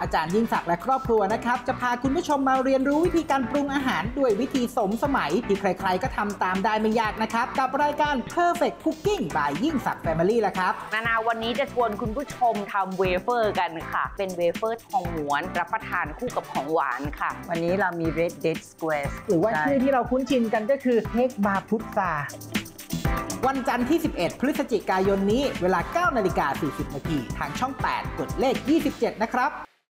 อาจารย์ยิ่งศักดิ์และครอบครัวนะครับ จะพาคุณผู้ชมมาเรียนรู้วิธีการปรุงอาหารด้วยวิธีสมสมัย ที่ใครๆ ก็ทำตามได้ไม่ยากนะครับ กับรายการ Perfect Cooking by ยิ่งศักดิ์ Family ละครับ นานาวันนี้จะชวนคุณผู้ชมทำเวเฟอร์กันค่ะ เป็นเวเฟอร์ทองม้วน รับประทานคู่กับของหวานค่ะ วันนี้เรามี Red Date Squares หรือว่าชื่อที่เราคุ้นชินกันก็คือเค้กบาร์พุทราวันจันทร์ที่ 11 พฤศจิกายนนี้ เวลา 9 นาฬิกา 40 นาที ทางช่อง 8 กดเลข 27 นะครับ